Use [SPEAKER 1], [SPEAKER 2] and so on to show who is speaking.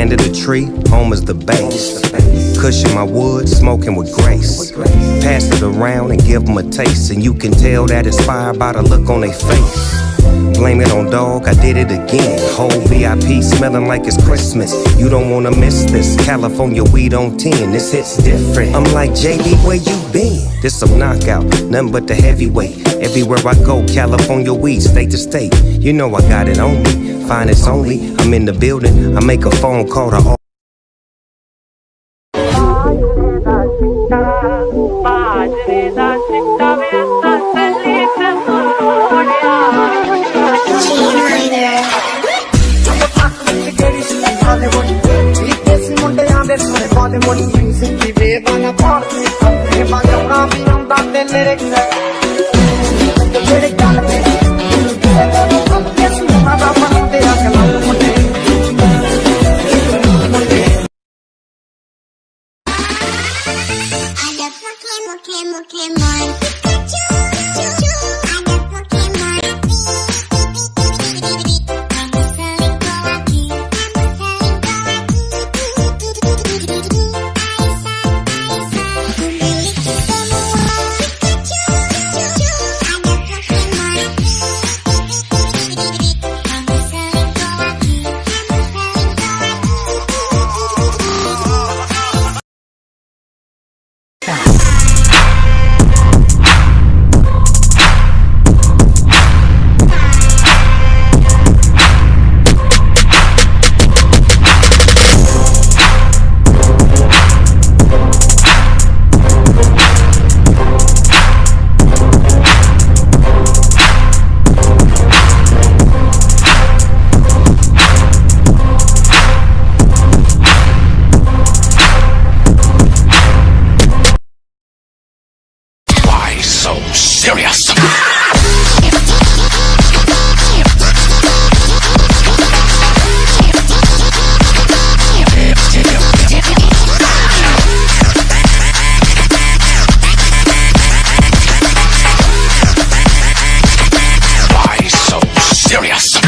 [SPEAKER 1] under the tree, home is the base. Cushion my wood, smoking with grace. Pass it around and give them a taste, and you can tell that it's fire by the look on their face. Blame it on Dogg, I did it again. Whole VIP smelling like it's Christmas. You don't wanna miss this. California weed on 10, this hits different. I'm like, JB, where you been? This some knockout, nothing but the heavyweight. Everywhere I go, California weed, state to state. You know I got it on me. Finest only, I'm in the building. I make a phone call to all.
[SPEAKER 2] party. Prima che una fidanzata let it regole so serious.
[SPEAKER 3] Why so serious?